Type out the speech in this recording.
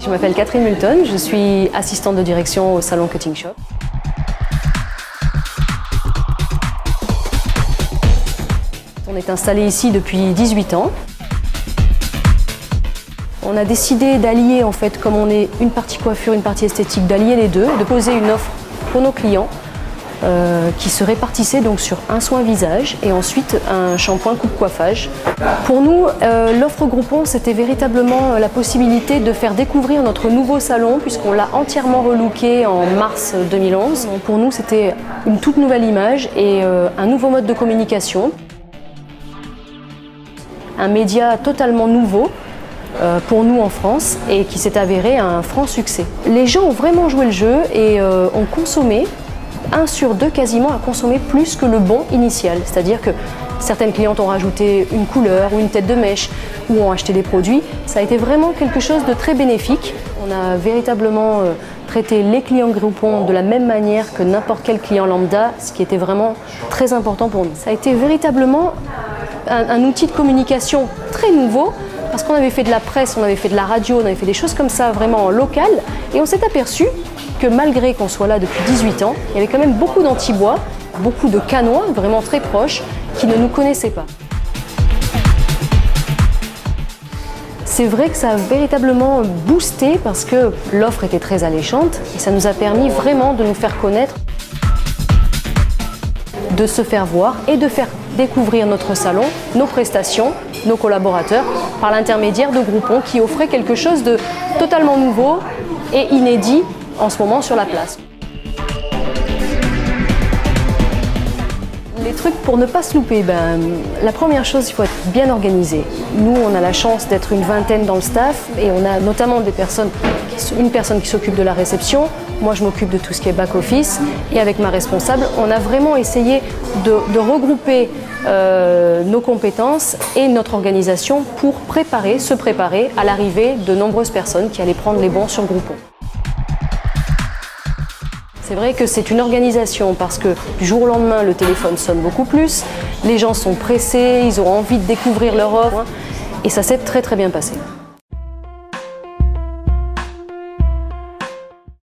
Je m'appelle Catherine Multon, je suis assistante de direction au salon Cutting Shop. On est installé ici depuis 18 ans. On a décidé d'allier, en fait, comme on est une partie coiffure, une partie esthétique, d'allier les deux, de poser une offre pour nos clients euh, qui se répartissait donc sur un soin visage et ensuite un shampoing coupe coiffage. Pour nous, euh, l'offre Groupon, c'était véritablement euh, la possibilité de faire découvrir notre nouveau salon puisqu'on l'a entièrement relooké en mars 2011. pour nous, c'était une toute nouvelle image et un nouveau mode de communication. Un média totalement nouveau pour nous en France et qui s'est avéré un franc succès. Les gens ont vraiment joué le jeu et ont consommé un sur deux quasiment a consommé plus que le bon initial. C'est-à-dire que certaines clientes ont rajouté une couleur ou une tête de mèche ou ont acheté des produits. Ça a été vraiment quelque chose de très bénéfique. On a véritablement euh, traité les clients Groupon de la même manière que n'importe quel client lambda, ce qui était vraiment très important pour nous. Ça a été véritablement un, un outil de communication très nouveau parce qu'on avait fait de la presse, on avait fait de la radio, on avait fait des choses comme ça vraiment locales et on s'est aperçu que malgré qu'on soit là depuis 18 ans, il y avait quand même beaucoup d'antibois, beaucoup de canois vraiment très proches qui ne nous connaissaient pas. C'est vrai que ça a véritablement boosté parce que l'offre était très alléchante et ça nous a permis vraiment de nous faire connaître, de se faire voir et de faire découvrir notre salon, nos prestations, nos collaborateurs par l'intermédiaire de Groupon qui offrait quelque chose de totalement nouveau et inédit en ce moment sur la place. Les trucs pour ne pas se louper, ben, la première chose, il faut être bien organisé. Nous, on a la chance d'être une vingtaine dans le staff et on a notamment des personnes, une personne qui s'occupe de la réception, moi je m'occupe de tout ce qui est back-office et avec ma responsable, on a vraiment essayé de, regrouper euh, nos compétences et notre organisation pour préparer, se préparer à l'arrivée de nombreuses personnes qui allaient prendre les bons sur Groupon. C'est vrai que c'est une organisation parce que du jour au lendemain, le téléphone sonne beaucoup plus, les gens sont pressés, ils ont envie de découvrir leur offre et ça s'est très très bien passé.